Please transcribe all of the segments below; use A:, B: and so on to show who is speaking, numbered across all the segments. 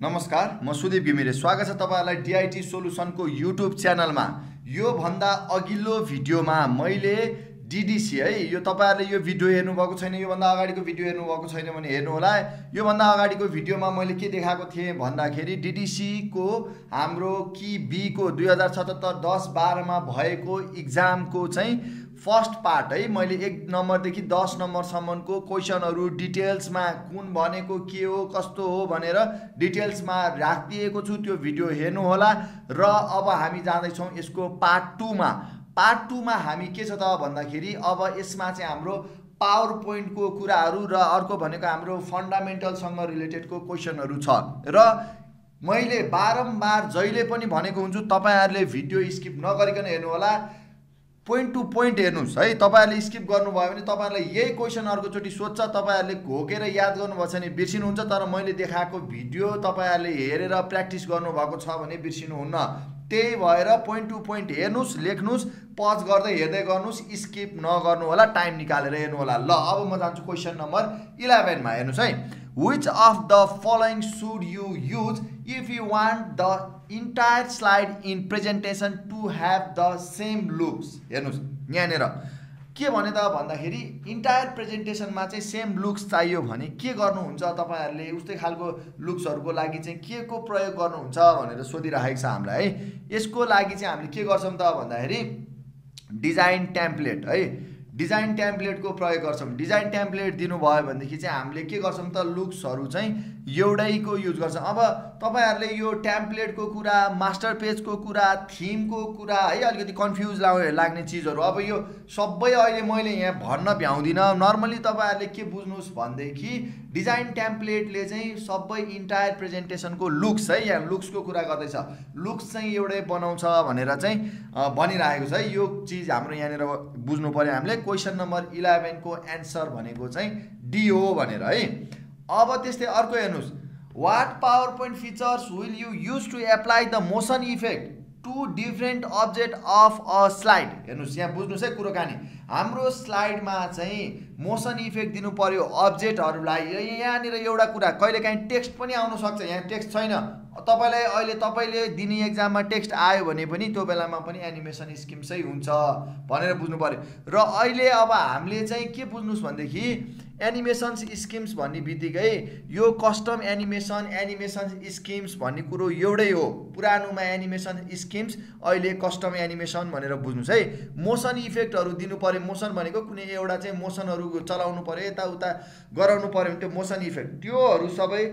A: नमस्कार म सुदीप घिमिरे। स्वागत छ तपाईँहरूलाई डिआइटी सोल्युसनको युट्युब च्यानलमा। योभन्दा अघिल्लो भिडियोमा मैले डिडिसी है यो तपाईँहरूले यो भिडियो हेर्नुभएको छैन योभन्दा अगाडिको भिडियो हेर्नुभएको छैन भने हेर्नु होला योभन्दा अगाडिको भिडियोमा मैले के देखाएको थिएँ भन्दाखेरि डिडिसीको हाम्रो कि बीको दुई हजार सतहत्तर दस बाह्रमा भएको इक्जामको चाहिँ फर्स्ट पार्ट है। मैले एक नम्बरदेखि दस नम्बरसम्मको क्वेसनहरू डिटेल्समा कुन भनेको के हो कस्तो हो भनेर डिटेल्समा राखिदिएको छु। त्यो भिडियो हेर्नुहोला र अब हामी जाँदैछौँ यसको पार्ट टूमा। पार्ट टूमा हामी के छ त भन्दाखेरि अब यसमा चाहिँ हाम्रो पावर पोइन्टको कुराहरू र अर्को भनेको हाम्रो फन्डामेन्टलसँग रिलेटेडको क्वेसनहरू छ। र मैले बारम्बार जहिले पनि भनेको हुन्छु तपाईँहरूले भिडियो स्किप नगरिकन हेर्नुहोला। पोइन्ट टु पोइन्ट हेर्नुहोस् है तपाईँहरूले स्किप गर्नुभयो भने तपाईँहरूलाई यही क्वेसन अर्कोचोटि सोध्छ तपाईँहरूले घोकेर याद गर्नुभएको छ भने बिर्सिनुहुन्छ तर मैले देखाएको भिडियो तपाईँहरूले हेरेर प्र्याक्टिस गर्नुभएको छ भने बिर्सिनुहुन्न। त्यही भएर पोइन्ट टु पोइन्ट हेर्नुहोस् लेख्नुहोस् पज गर्दै हेर्दै गर्नुहोस् स्किप नगर्नु होला टाइम निकालेर हेर्नु होला ल अब म जान्छु क्वेसन नम्बर इलेभेनमा हेर्नुहोस् है। Which of the following should you use if you want the entire slide in presentation to have the same looks हेर्नुहोस् यहाँनिर के भने त भन्दाखेरि इन्टायर प्रेजेन्टेसनमा चाहिँ सेम लुक्स चाहियो भने के गर्नुहुन्छ तपाईँहरूले? उस्तै खालको लुक्सहरूको लागि चाहिँ के को प्रयोग गर्नुहुन्छ भनेर सोधिराखेको छ हामीलाई है। यसको लागि चाहिँ हामीले के गर्छौँ त भन्दाखेरि डिजाइन टेम्प्लेट है। डिजाइन टेम्प्लेटको प्रयोग गर्छौँ। डिजाइन टेम्प्लेट दिनुभयो भनेदेखि चाहिँ हामीले के गर्छौँ त? लुक्सहरू चाहिँ एउटैको युज गर्छौँ। अब तपाईँहरूले यो टेम्प्लेटको कुरा मास्टर पेजको कुरा थिमको कुरा है अलिकति कन्फ्युज लाग्ने चिजहरू। अब यो सबै अहिले मैले यहाँ भन्न भ्याउँदिनँ। नर्मली तपाईँहरूले के बुझ्नुहोस् भनेदेखि डिजाइन टेम्प्लेटले चाहिँ सबै इन्टायर प्रेजेन्टेसनको लुक्स है यहाँ लुक्सको कुरा गर्दैछ। लुक्स चाहिँ एउटै बनाउँछ भनेर चाहिँ भनिरहेको छ। है यो चिज हाम्रो यहाँनिर बुझ्नु पऱ्यो हामीले क्वेसन नम्बर इलेभेनको एन्सर भनेको चाहिँ डी हो भनेर है। अब त्यस्तै अर्को हेर्नुहोस्। What PowerPoint features will you use to apply the motion effect to different object of a slide हेर्नुहोस् यहाँ बुझ्नुहोस् है कुरो कहानी हाम्रो स्लाइडमा चाहिँ मोसन इफेक्ट दिनु पर्यो अब्जेक्टहरूलाई यहाँनिर एउटा कुरा कहिलेकाहीँ टेक्स्ट पनि आउनु सक्छ यहाँ टेक्स्ट छैन। तपाईँलाई अहिले तपाईँले दिने एक्जाममा टेक्स्ट आयो भने पनि त्यो बेलामा पनि एनिमेसन स्किम्सै हुन्छ भनेर बुझ्नु पऱ्यो र अहिले अब हामीले चाहिँ के बुझ्नुहोस् भनेदेखि एनिमेसन्स स्किम्स भन्ने बित्तिकै यो कस्टम एनिमेसन एनिमेसन स्किम्स भन्ने कुरो एउटै हो। पुरानोमा एनिमेसन स्किम्स अहिले कस्टम एनिमेसन भनेर बुझ्नुहोस् है। मोसन इफेक्टहरू दिनु पऱ्यो मोसन भनेको कुनै एउटा चाहिँ मोसनहरू चलाउनु पऱ्यो यताउता गराउनु पऱ्यो भने त्यो मोसन इफेक्ट। त्योहरू सबै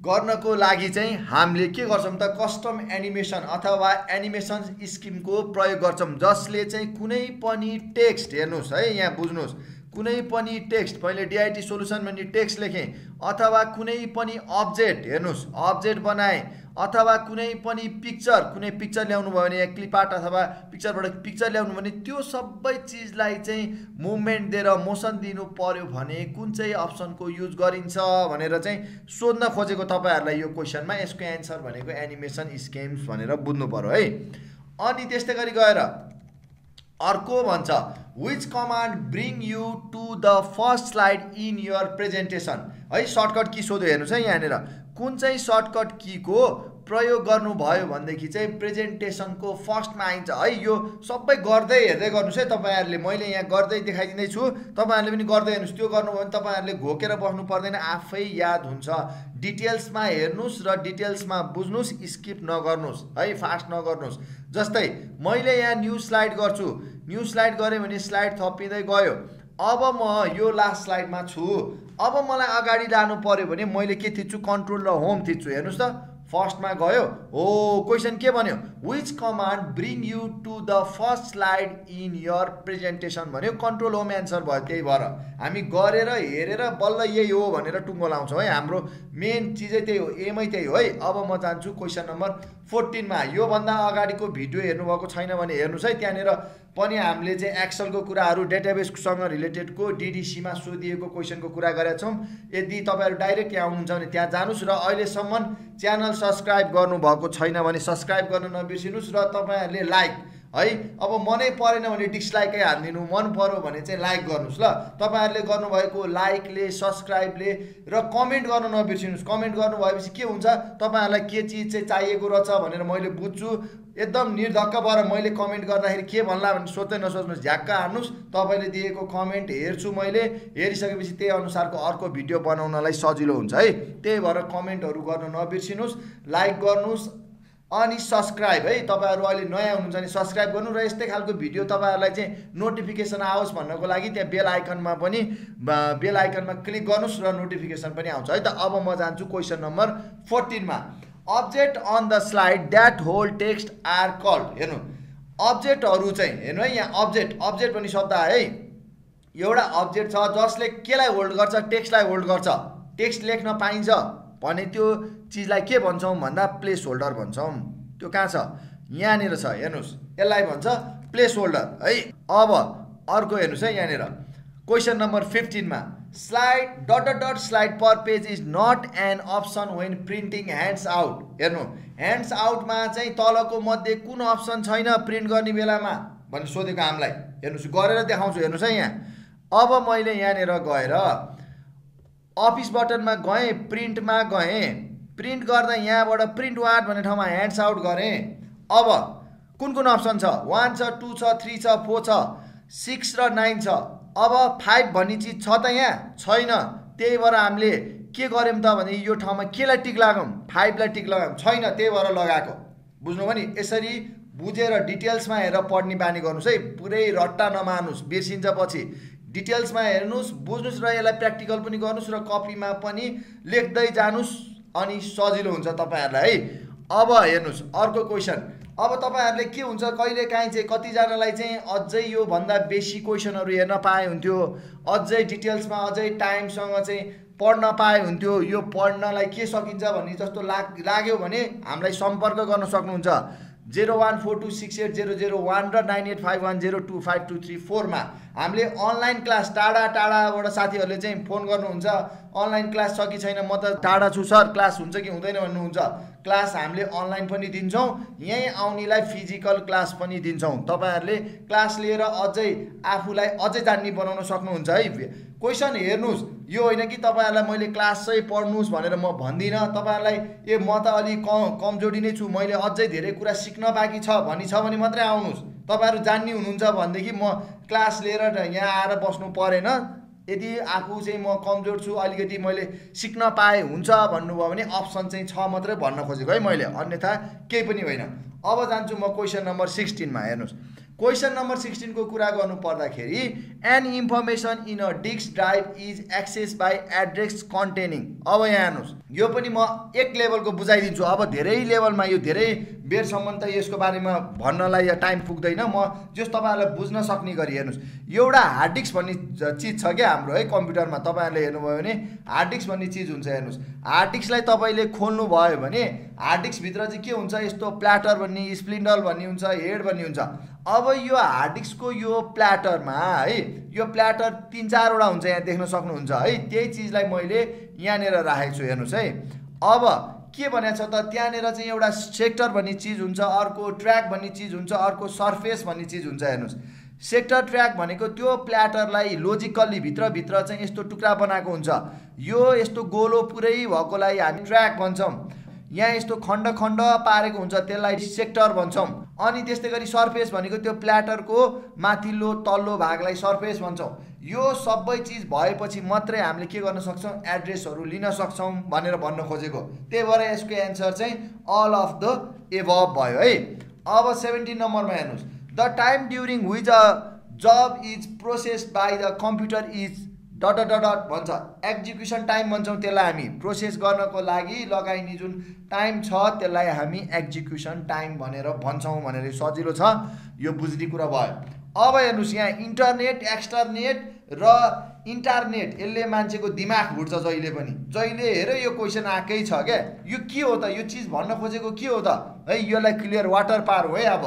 A: गर्नको लागि चाहिँ हामीले के गर्छौँ त कस्टम एनिमेसन अथवा एनिमेसन स्किमको प्रयोग गर्छौँ जसले चाहिँ कुनै पनि टेक्स्ट हेर्नुहोस् है यहाँ बुझ्नुहोस्। कुनै पनि टेक्स्ट मैले डिआइटी सोल्युसन भने टेक्स्ट लेखेँ अथवा कुनै पनि अब्जेक्ट हेर्नुहोस् अब्जेक्ट बनाएँ अथवा कुनै पनि पिक्चर कुनै पिक्चर ल्याउनु भयो भने क्लिप आर्ट अथवा पिक्चरबाट पिक्चर ल्याउनु भने त्यो सबै चिजलाई चाहिँ मुभमेन्ट दिएर मोसन दिनु पर्यो भने कुन चाहिँ अप्सनको युज गरिन्छ भनेर चाहिँ सोध्न खोजेको तपाईँहरूलाई यो क्वेसनमा यसको एन्सर भनेको एनिमेसन स्किम्स भनेर बुझ्नु पऱ्यो है। अनि त्यस्तै गरी गएर अर्को भन्छ which command bring you to the first slide in your presentation है सर्टकट की सोध्यो हेर्नुहोस् है यहाँनिर। कुन चाहिँ सर्टकट कीको प्रयोग गर्नुभयो भनेदेखि चाहिँ प्रेजेन्टेसनको फर्स्टमा आइन्छ। है यो सबै गर्दै हेर्दै गर्नुहोस् है तपाईँहरूले। मैले यहाँ गर्दै देखाइदिँदैछु। तपाईँहरूले पनि गर्दै हेर्नुहोस्। त्यो गर्नुभयो भने तपाईँहरूले घोकेर बस्नु पर्दैन। आफै याद हुन्छ। डिटेल्समा हेर्नुहोस् र डिटेल्समा बुझ्नुहोस् स्किप नगर्नुहोस्। है फास्ट नगर्नुहोस्। जस्तै मैले यहाँ न्यु स्लाइड गर्छु। न्यु स्लाइड गरेँ भने स्लाइड थपिँदै गयो। अब म यो लास्ट स्लाइडमा छु। अब मलाई अगाडि लानु पऱ्यो भने मैले के थिच्छु? कन्ट्रोल र होम थिच्छु। हेर्नुहोस् त। फर्स्टमा गयो। हो क्वेसन के भन्यो? Which command bring you to the first slide in your presentation भन्यो। कन्ट्रोल होम एन्सर भयो त्यही भएर। हामी गरेर हेरेर बल्ल यही हो भनेर टुङ्गो लाउँछौँ है हाम्रो। मेन चिजै त्यही हो एमै त्यही हो है। अब म जान्छु क्वेसन नम्बर फोर्टिनमा। योभन्दा अगाडिको भिडियो हेर्नुभएको छैन भने हेर्नुहोस् है त्यहाँनिर पनि हामीले चाहिँ एक्सलको कुराहरू डेटाबेससँग रिलेटेडको डिडिसीमा सोधिएको क्वेसनको कुरा गरेका छौँ। यदि तपाईँहरू डाइरेक्ट यहाँ आउनुहुन्छ भने त्यहाँ जानुहोस् र अहिलेसम्म च्यानल सब्सक्राइब गर्नुभएको छैन भने सब्सक्राइब गर्न नबिर्सिनुहोस् र तपाईँहरूले लाइक है? अब मनै परेन भने डिसलाइकै हानिदिनु मन पऱ्यो भने चाहिँ लाइक गर्नुहोस् ल। तपाईँहरूले गर्नुभएको लाइकले सब्सक्राइबले र कमेन्ट गर्नु नबिर्सिनुहोस्। कमेन्ट गर्नुभएपछि के हुन्छ? तपाईँहरूलाई के चिज चाहिँ चाहिएको रहेछ भनेर मैले बुझ्छु। एकदम निर्धक्क भएर मैले कमेन्ट गर्दाखेरि के भन्ला भने सोध्दै नसोच्नुहोस्। झ्याक्क हान्नुहोस्। तपाईँले दिएको कमेन्ट हेर्छु मैले। हेरिसकेपछि त्यही अनुसारको अर्को भिडियो बनाउनलाई सजिलो हुन्छ है। त्यही भएर कमेन्टहरू गर्नु नबिर्सिनुहोस्। लाइक गर्नुहोस्। अनि सब्सक्राइब है तपाईँहरू अहिले नयाँ हुनुहुन्छ भने सब्सक्राइब गर्नु र यस्तै खालको भिडियो तपाईँहरूलाई चाहिँ नोटिफिकेसन आओस् भन्नको लागि त्यहाँ बेल आइकनमा पनि बेल आइकनमा क्लिक गर्नुहोस् र नोटिफिकेसन पनि आउँछ है। त अब म जान्छु question number फोर्टिनमा object on the slide that hold text are called हेर्नु। अब्जेक्टहरू चाहिँ हेर्नु है यहाँ अब्जेक्ट अब्जेक्ट पनि शब्द है। एउटा अब्जेक्ट छ जसले केलाई होल्ड गर्छ टेक्स्टलाई होल्ड गर्छ। टेक्स्ट लेख्न पाइन्छ। भने त्यो चिजलाई के भन्छौँ भन्दा प्लेस होल्डर भन्छौँ। त्यो कहाँ छ? यहाँनिर छ हेर्नुहोस्। यसलाई भन्छ प्लेस होल्डर है अब अर्को हेर्नुहोस् है यहाँनिर। Question number फिफ्टिनमा slide dot dot slide per page is not an option when printing handouts हेर्नु ह्यान्ड्स आउटमा चाहिँ तलको मध्ये कुन अप्सन छैन प्रिन्ट गर्ने बेलामा? भन्ने सोधेको हामीलाई। हेर्नुहोस् गरेर देखाउँछु। हेर्नुहोस् है यहाँ। अब मैले यहाँनिर गएर अफिस बटनमा गएँ प्रिन्टमा गएँ। प्रिन्ट गर्दा यहाँबाट प्रिन्ट वार्ड भन्ने ठाउँमा ह्यान्ड्स आउट गरेँ। अब कुन कुन अप्सन छ? वान छ टू छ थ्री छ फोर छ सिक्स र नाइन छ। अब फाइभ भन्ने चिज छ त यहाँ? छैन। त्यही भएर हामीले के गर्यौँ त भने यो ठाउँमा केलाई टिक लगाऊँ? फाइभलाई टिक लगाऊँ। छैन त्यही भएर लगाएको। बुझ्नुभयो नि? यसरी बुझेर डिटेल्समा हेरेर पढ्ने बानी गर्नुहोस् है। पुरै रट्टा नमार्नुहोस् बिर्सिन्छ पछि। डिटेल्समा हेर्नुहोस् बुझ्नुहोस् र यसलाई प्र्याक्टिकल पनि गर्नुहोस् र कपीमा पनि लेख्दै जानुहोस् अनि सजिलो हुन्छ तपाईँहरूलाई है। अब हेर्नुहोस् अर्को क्वेसन अब तपाईँहरूले के हुन्छ कहिले काहीँ चाहिँ कतिजनालाई चाहिँ अझै योभन्दा बेसी क्वेसनहरू हेर्न पाए हुन्थ्यो अझै डिटेल्समा अझै टाइमसँग चाहिँ पढ्न पाए हुन्थ्यो यो पढ्नलाई के सकिन्छ भन्ने जस्तो लाग लाग्यो भने हामीलाई सम्पर्क गर्न सक्नुहुन्छ। Zero one four two six eight zero zero one र nine eight five one zero two five two three फोरमा हामीले अनलाइन क्लास टाढा टाढाबाट साथीहरूले चाहिँ फोन गर्नुहुन्छ। अनलाइन क्लास छ कि छैन? म त टाढा छु सर। क्लास हुन्छ कि हुँदैन भन्नुहुन्छ। क्लास हामीले अनलाइन पनि दिन्छौँ। यहीँ आउनेलाई फिजिकल क्लास पनि दिन्छौँ। तपाईँहरूले क्लास लिएर अझै आफूलाई अझै जान्ने बनाउन सक्नुहुन्छ है। क्वेसन हेर्नुहोस्। यो होइन कि तपाईँहरूलाई मैले क्लास चाहिँ पढ्नुहोस् भनेर म भन्दिनँ। तपाईँहरूलाई ए म त अलिक कम कमजोरी नै छु। मैले अझै धेरै कुरा सिक्न बाँकी छ भनी छ भने मात्रै आउनुहोस् तपाईँहरू जान्ने हुनुहुन्छ भनेदेखि म क्लास लिएर यहाँ आएर बस्नु परेन। यदि आफू चाहिँ म कमजोर छु अलिकति मैले सिक्न पाएँ हुन्छ भन्नुभयो भने अप्सन चाहिँ छ मात्रै भन्न खोजेको है मैले। अन्यथा केही पनि होइन। अब जान्छु म क्वेसन नम्बर सिक्सटिनमा हेर्नुहोस् क्वेसन नम्बर सिक्सटिनको कुरा गर्नु पर्दाखेरि an information in a disk drive is access by address containing अब यहाँ हेर्नुहोस्। यो पनि म एक लेभलको बुझाइदिन्छु। अब धेरै लेभलमा यो धेरै बेरसम्म त यसको बारेमा भन्नलाई टाइम पुग्दैन। म जस तपाईँहरूलाई बुझ्न सक्ने गरी हेर्नुहोस्। एउटा हार्ड डिस्क भन्ने चिज छ क्या हाम्रो है कम्प्युटरमा। तपाईँहरूले हेर्नुभयो भने हार्ड डिस्क भन्ने चिज हुन्छ हेर्नुहोस्। हार्ड डिस्कलाई तपाईँले खोल्नु भयो भने हार्ड डिस्कभित्र चाहिँ के हुन्छ? यस्तो प्ल्याटर भन्ने स्प्लिन्डल भन्ने हुन्छ हेड भन्ने हुन्छ। अब यो हार्ड डिस्कको यो प्ल्याटरमा है यो प्ल्याटर तिन चारवटा हुन्छ यहाँ देख्न सक्नुहुन्छ है त्यही चिजलाई मैले यहाँनिर राखेको छु हेर्नुहोस् है। अब के भनेको छ त त्यहाँनिर चाहिँ एउटा सेक्टर भन्ने चिज हुन्छ अर्को ट्र्याक भन्ने चिज हुन्छ अर्को सर्फेस भन्ने चिज हुन्छ हेर्नुहोस्। सेक्टर ट्र्याक भनेको त्यो प्ल्याटरलाई लोजिकल्ली भित्रभित्र चाहिँ यस्तो टुक्रा बनाएको हुन्छ। यो यस्तो गोलो पुरै भएकोलाई हामी ट्र्याक भन्छौँ। यहाँ यस्तो खण्ड खण्ड पारेको हुन्छ त्यसलाई सेक्टर भन्छौँ। अनि त्यस्तै गरी सर्फेस भनेको त्यो प्ल्याटरको माथिल्लो तल्लो भागलाई सर्फेस भन्छौँ। यो सबै चिज भएपछि मात्रै हामीले के गर्न सक्छौँ? एड्रेसहरू लिन सक्छौँ भनेर भन्न खोजेको। त्यही भएर यसको एन्सर चाहिँ अल अफ द एभब भयो है। अब सेभेन्टिन नम्बरमा हेर्नुहोस्। The time during which a job is process by the computer is dot dot dot भन्छ। एक्जिक्युसन टाइम भन्छौँ त्यसलाई हामी। प्रोसेस गर्नको लागि लगाइने जुन टाइम छ त्यसलाई हामी एक्जिक्युसन टाइम भनेर भन्छौँ भनेर सजिलो छ। यो बुझ्ने कुरा भयो। अब हेर्नुहोस् यहाँ इन्टरनेट एक्सटरनेट र इन्टरनेट यसले मान्छेको दिमाग भुट्छ जहिले पनि। जहिले हेर यो क्वेसन आएकै छ क्या। यो के हो त? यो चिज भन्न खोजेको के हो त? है यसलाई क्लियर वाटर पार हो है अब।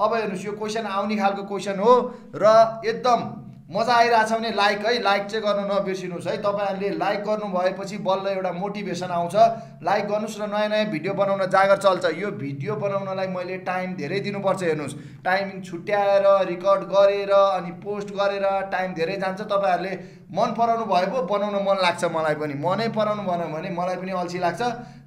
A: अब हेर्नुहोस् यो क्वेसन आउने खालको क्वेसन हो र एकदम मजा आइरहेछ भने लाइक है लाइक चाहिँ गर्न नबिर्सिनुहोस् है। तपाईँहरूले लाइक गर्नु भएपछि बल्ल एउटा मोटिभेसन आउँछ। लाइक गर्नुहोस् र नयाँ नयाँ भिडियो बनाउन जागर चल्छ। यो भिडियो बनाउनलाई मैले टाइम धेरै दिनुपर्छ हेर्नुहोस्। टाइमिङ छुट्याएर रिकर्ड गरेर अनि पोस्ट गरेर टाइम धेरै जान्छ। तपाईँहरूले मन पराउनु पो बनाउन मन लाग्छ मलाई पनि। मनै पराउनु भएन भने मलाई पनि अल्छी लाग्छ।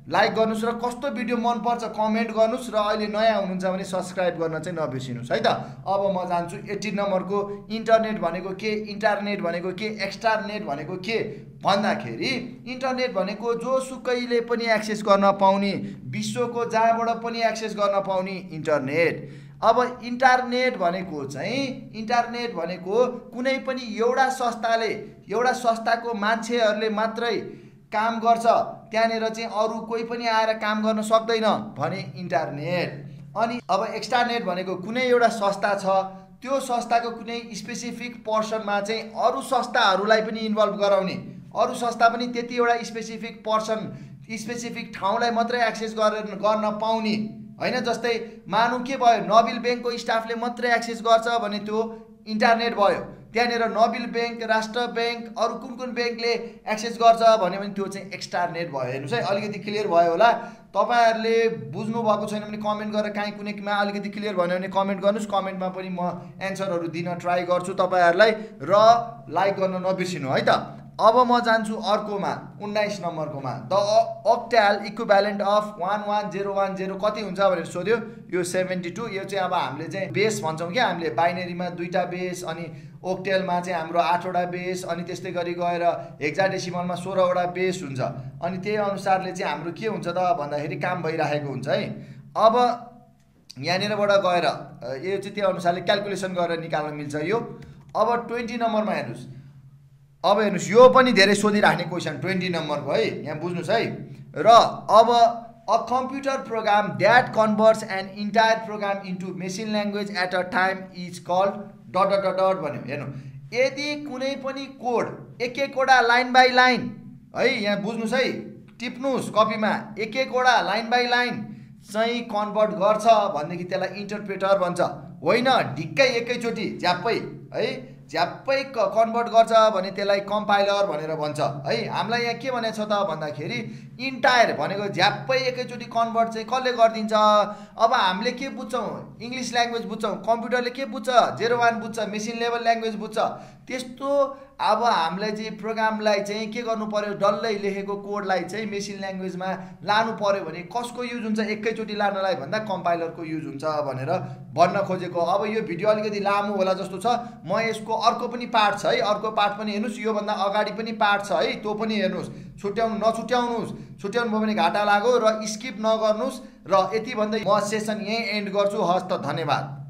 A: लाइक गर्नुहोस् र कस्तो भिडियो मनपर्छ कमेन्ट गर्नुहोस् र अहिले नयाँ हुनुहुन्छ भने सब्सक्राइब गर्न चाहिँ नबिर्सिनुहोस् है त? अब म जान्छु एट्टिन नम्बरको इन्टरनेट भनेको के इन्टरनेट भनेको के एक्स्ट्रानेट भनेको के? भन्दाखेरि इन्टरनेट भनेको जोसुकैले पनि एक्सेस गर्न पाउने विश्वको जहाँबाट पनि एक्सेस गर्न पाउने इन्टरनेट अब इन्टरनेट भनेको चाहिँ इन्टरनेट भनेको कुनै पनि एउटा संस्थाले एउटा संस्थाको मान्छेहरूले मात्रै काम गर्छ त्यहाँनिर चाहिँ अरू कोही पनि आएर काम गर्न सक्दैन भने इन्टरनेट अनि अब एक्स्ट्रानेट भनेको कुनै एउटा संस्था छ त्यो संस्थाको कुनै स्पेसिफिक पर्सनमा चाहिँ अरू संस्थाहरूलाई पनि इन्भल्भ गराउने। अरू संस्था पनि त्यति एउटा स्पेसिफिक पर्सन स्पेसिफिक ठाउँलाई मात्रै एक्सेस गरेर गर्न पाउने। होइन जस्तै मानु के भयो नबिल ब्याङ्कको स्टाफले मात्रै एक्सेस गर्छ भने त्यो इन्टरनेट भयो। त्यहाँनिर नबिल ब्याङ्क राष्ट्र ब्याङ्क अरू कुन कुन ब्याङ्कले एक्सेस गर्छ भन्यो भने त्यो चाहिँ एक्स्ट्रा नेट भयो। हेर्नुहोस् है अलिकति क्लियर भयो होला। तपाईँहरूले बुझ्नु भएको छैन भने कमेन्ट गरेर काहीँ कुनैमा अलिकति क्लियर भन्यो भने कमेन्ट गर्नुहोस्। कमेन्टमा पनि म एन्सरहरू दिन ट्राई गर्छु तपाईँहरूलाई र लाइक गर्न नबिर्सिनु है त? अब म जान्छु अर्कोमा उन्नाइस नम्बरकोमा। The octal equivalent of one one zero one zero कति हुन्छ भनेर सोध्यो? यो सेभेन्टी टू यो चाहिँ अब हामीले चाहिँ बेस भन्छौँ क्या हामीले बाइनेरीमा दुईवटा बेस अनि ओक्टेलमा चाहिँ हाम्रो आठवटा बेस अनि त्यस्तै गरी गएर हेक्जाडेसिमलमा सोह्रवटा बेस हुन्छ। अनि त्यही अनुसारले चाहिँ हाम्रो के हुन्छ त भन्दाखेरि काम भइराखेको हुन्छ है। अब यहाँनिरबाट गएर यो चाहिँ त्यो अनुसारले क्यालकुलेसन गरेर निकाल्न मिल्छ यो। अब ट्वेन्टी नम्बरमा हेर्नुहोस्। अब हेर्नुहोस् यो पनि धेरै सोधिराख्ने क्वेसन ट्वेन्टी नम्बरको है। यहाँ बुझ्नुहोस् है। र अब a computer program that converts and entire program into machine language at a time is called dot dot dot भन्यो। हेर्नु। यदि कुनै पनि कोड एक एकवटा लाइन बाई लाइन है यहाँ बुझ्नुहोस् है टिप्नुहोस् कपीमा एक एकवटा लाइन बाई लाइन चाहिँ कन्भर्ट गर्छ भनेदेखि त्यसलाई इन्टरप्रेटर भन्छ। होइन ढिक्कै एकैचोटि झ्याप्पै है। झ्याप्पै कन्भर्ट गर्छ भने त्यसलाई कम्पाइलर भनेर भन्छ। है हामीलाई यहाँ के भनेको छ त भन्दाखेरि इन्टायर भनेको झ्याप्पै एकैचोटि कन्भर्ट चाहिँ कसले गरिदिन्छ? अब हामीले के बुझ्छौँ? इङ्ग्लिस ल्याङ्ग्वेज बुझ्छौँ कम्प्युटरले के बुझ्छ? जेरो वान बुझ्छ मेसिन लेभल ल्याङ्ग्वेज बुझ्छ। त्यस्तो अब हामीलाई चाहिँ प्रोग्रामलाई चाहिँ के गर्नु पऱ्यो डल्लै लेखेको कोडलाई चाहिँ मेसिन ल्याङ्ग्वेजमा लानु पऱ्यो भने कसको युज हुन्छ? एकैचोटि लानलाई भन्दा कम्पाइलरको युज हुन्छ भनेर भन्न खोजेको। अब यो भिडियो अलिकति लामो होला जस्तो छ। म यसको अर्को पनि पार्ट छ है। अर्को पार्ट पनि हेर्नुहोस्। योभन्दा अगाडि पनि पार्ट छ है। त्यो पनि हेर्नुहोस्। छुट्याउनु नछुट्याउनुहोस्। छुट्याउनु भयो भने घाटा लाग्यो र स्किप नगर्नुहोस्। र यति भन्दै म सेसन यहीँ एन्ड गर्छु। हस् त धन्यवाद।